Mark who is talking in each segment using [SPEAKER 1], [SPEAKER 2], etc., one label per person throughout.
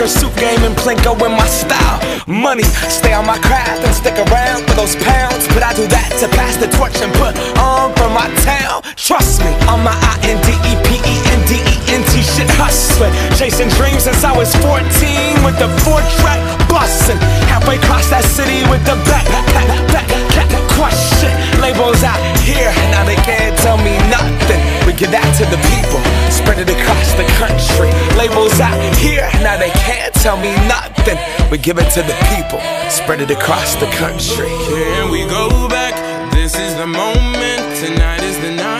[SPEAKER 1] Barker suit game and Plinko in my style. Money, stay on my craft and stick around for those pounds. But I do that to pass the torch and put on for my town. Trust me, on my I N D E P E N D E N T shit hustling. Chasing dreams since I was 14 with the four track bustin'. Halfway across that city with the back, back, back, back, crush shit. Labels out here, now they can't tell me nothing. We give that to the people, spread it across the country. Labels out here, now they tell me nothing. We give it to the people, spread it across the country.
[SPEAKER 2] Can we go back? This is the moment. Tonight is the night.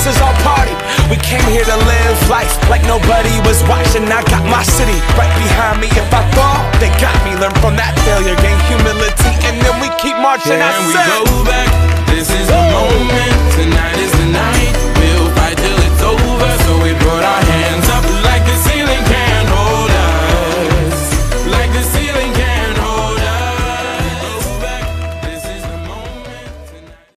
[SPEAKER 1] this is our party. We came here to live life like nobody was watching. I got my city right behind me. If I fall, they got me. Learn from that failure, gain humility, and then we keep marching. I
[SPEAKER 2] Can we go